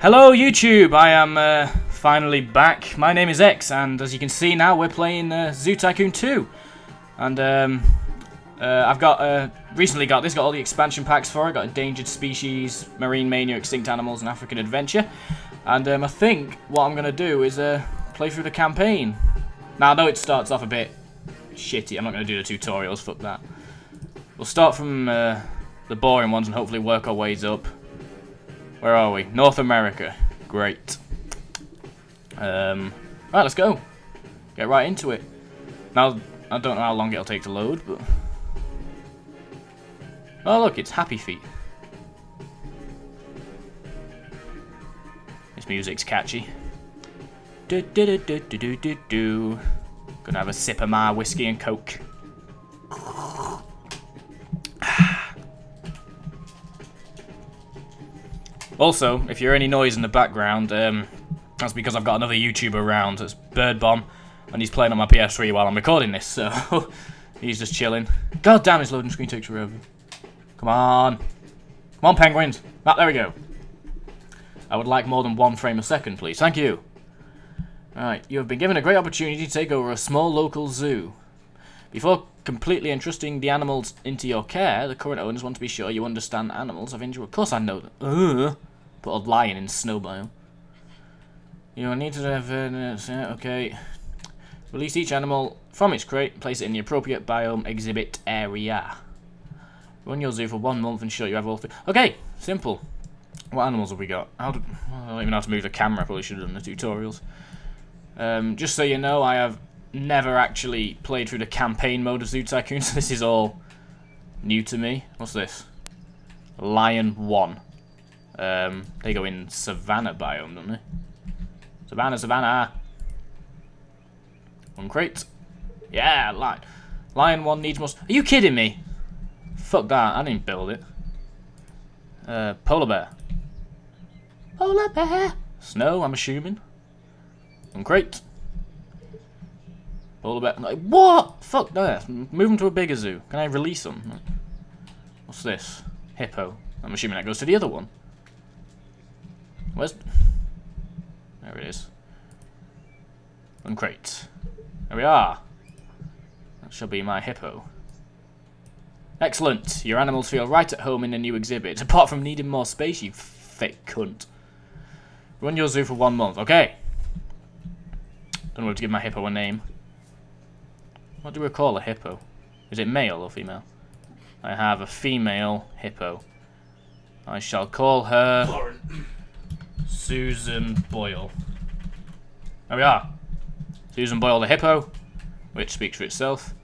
Hello YouTube, I am uh, finally back. My name is X, and as you can see now, we're playing uh, Zoo Tycoon 2. And um, uh, I've got uh, recently got this, got all the expansion packs for it. Got Endangered Species, Marine Mania, Extinct Animals, and African Adventure. And um, I think what I'm gonna do is uh, play through the campaign. Now I know it starts off a bit shitty. I'm not gonna do the tutorials. Fuck that. We'll start from uh, the boring ones and hopefully work our ways up. Where are we? North America. Great. Um, right, let's go. Get right into it. Now, I don't know how long it'll take to load, but... Oh, look, it's Happy Feet. This music's catchy. Do do do do do do do. Gonna have a sip of my whiskey and coke. Also, if you hear any noise in the background, um, that's because I've got another YouTuber around. It's Bird Bomb, and he's playing on my PS3 while I'm recording this, so he's just chilling. God damn, his loading screen takes forever. Come on. Come on, penguins. Ah, there we go. I would like more than one frame a second, please. Thank you. Alright, you have been given a great opportunity to take over a small local zoo. Before completely entrusting the animals into your care, the current owners want to be sure you understand animals have injury. Of course I know that. Uh, put a lion in snow biome. You will need to have... Uh, okay. Release each animal from its crate, place it in the appropriate biome exhibit area. Run your zoo for one month and show you have all three. Okay, simple. What animals have we got? How do, I don't even know how to move the camera. Probably should have done the tutorials. Um, just so you know, I have never actually played through the campaign mode of Zoo Tycoon, so this is all new to me. What's this? Lion 1. Um, they go in Savannah biome, don't they? Savannah, Savannah! One crate. Yeah, lion. Lion 1 needs most... Are you kidding me? Fuck that, I didn't build it. Uh, polar bear. Polar bear! Snow, I'm assuming. One crate. Polar bear. Like, what? Fuck that. Move them to a bigger zoo. Can I release them? What's this? Hippo. I'm assuming that goes to the other one. Where's... There it is. One crate. There we are. That shall be my hippo. Excellent. Your animals feel right at home in the new exhibit, apart from needing more space, you fake cunt. Run your zoo for one month. Okay. Don't know to give my hippo a name. What do we call a hippo? Is it male or female? I have a female hippo. I shall call her Susan Boyle. There we are. Susan Boyle the hippo, which speaks for itself.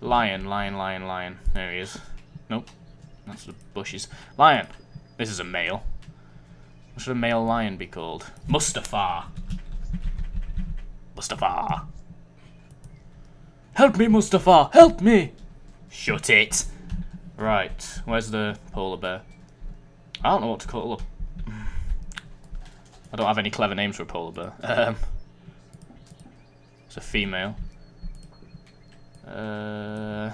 Lion, lion, lion, lion. There he is. Nope. That's the bushes. Lion. This is a male. What should a male lion be called? Mustafa. Mustafa. Help me, Mustafa! Help me! Shut it! Right, where's the polar bear? I don't know what to call her. I don't have any clever names for a polar bear. Um, it's a female. Uh,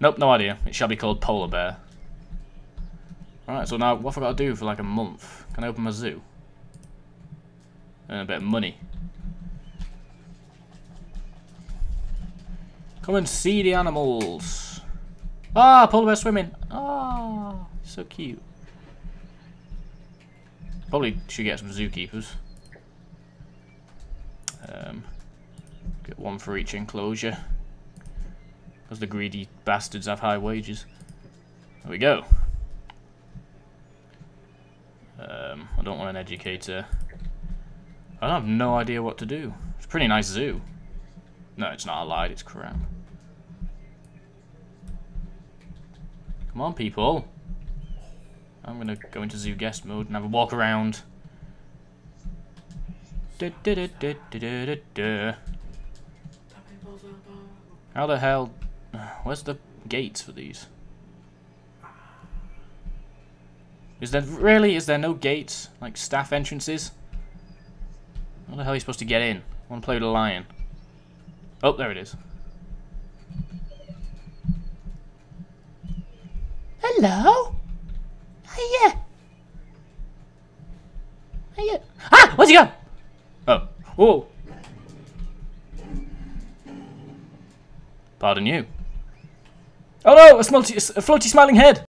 nope, no idea. It shall be called polar bear. Alright, so now what have I got to do for like a month? Can I open my zoo? Earn a bit of money. Come and see the animals. Ah, polar bear swimming. Ah, so cute. Probably should get some zookeepers. Um, get one for each enclosure. Because the greedy bastards have high wages. There we go. Um, I don't want an educator. I have no idea what to do. It's a pretty nice zoo. No, it's not. I lied. It's crap. Come on, people. I'm to go into zoo guest mode and have a walk around. How the hell... Where's the gates for these? Is there really? Is there no gates? Like staff entrances? How the hell are you supposed to get in? I want to play with a lion. Oh, there it is. Hello? Hey, ah! Where's he gone? Oh. Whoa. Pardon you. Oh no! A, a floaty smiling head!